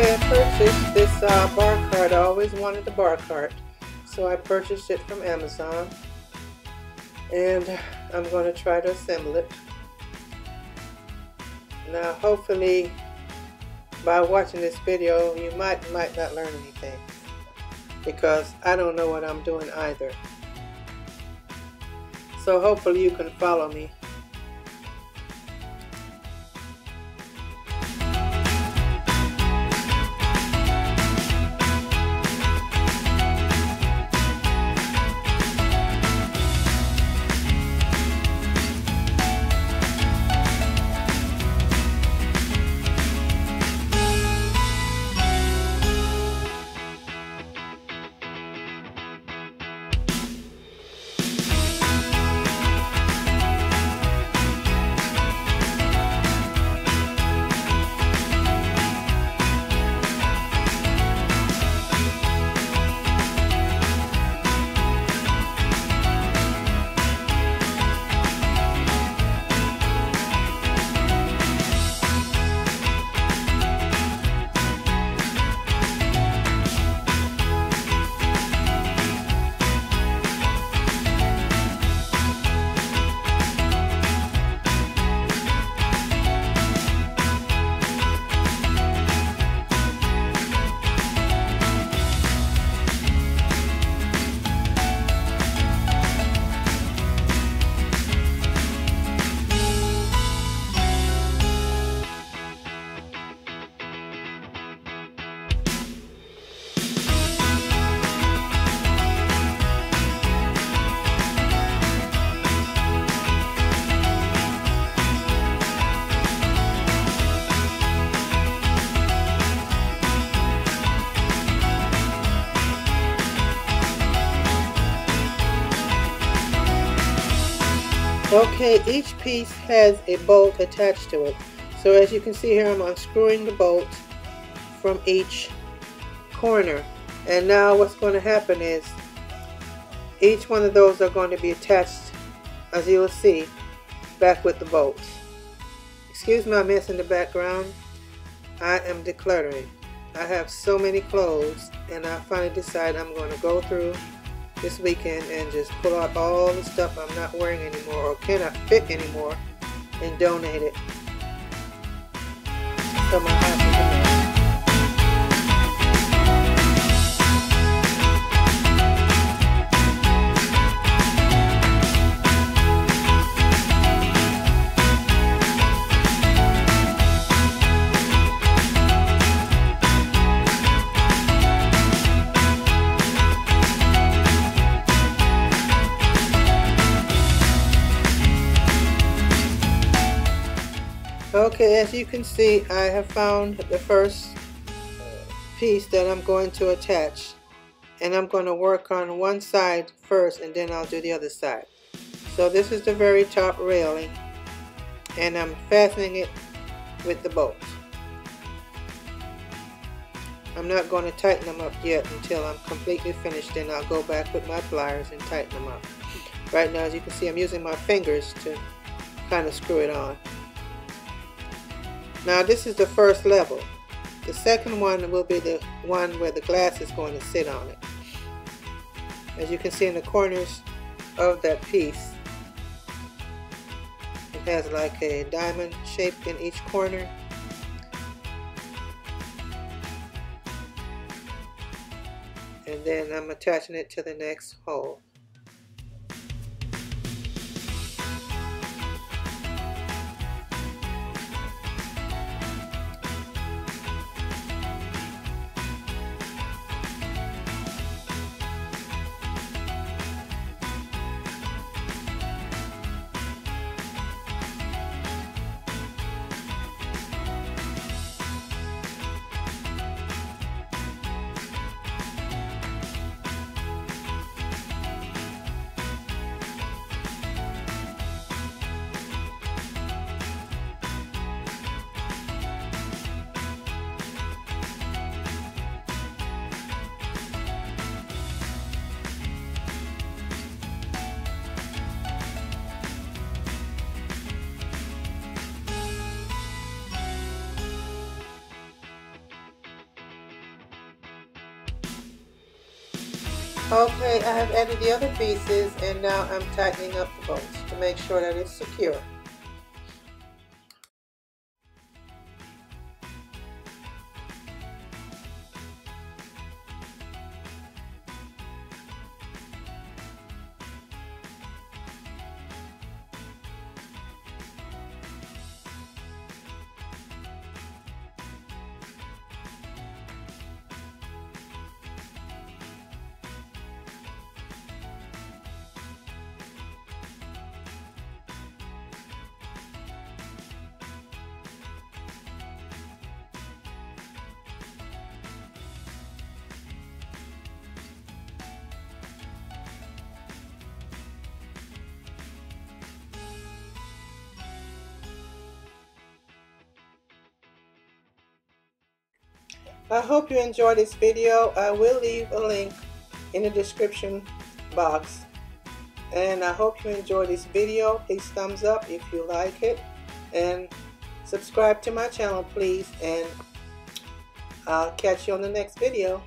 I purchased this uh, bar cart. I always wanted the bar cart. So I purchased it from Amazon. And I'm going to try to assemble it. Now hopefully by watching this video you might might not learn anything because I don't know what I'm doing either. So hopefully you can follow me. Okay, each piece has a bolt attached to it. So as you can see here, I'm unscrewing the bolt from each corner. And now what's going to happen is each one of those are going to be attached, as you will see, back with the bolts. Excuse my mess in the background. I am decluttering. I have so many clothes and I finally decided I'm going to go through this weekend and just pull out all the stuff I'm not wearing anymore or cannot fit anymore and donate it. To my Okay, as you can see, I have found the first piece that I'm going to attach. And I'm going to work on one side first and then I'll do the other side. So this is the very top railing and I'm fastening it with the bolts. I'm not going to tighten them up yet until I'm completely finished then I'll go back with my pliers and tighten them up. Right now as you can see I'm using my fingers to kind of screw it on. Now this is the first level. The second one will be the one where the glass is going to sit on it. As you can see in the corners of that piece, it has like a diamond shape in each corner. And then I'm attaching it to the next hole. Okay, I have added the other pieces and now I'm tightening up the bolts to make sure that it's secure. I hope you enjoyed this video. I will leave a link in the description box. And I hope you enjoyed this video. Please thumbs up if you like it. And subscribe to my channel, please. And I'll catch you on the next video.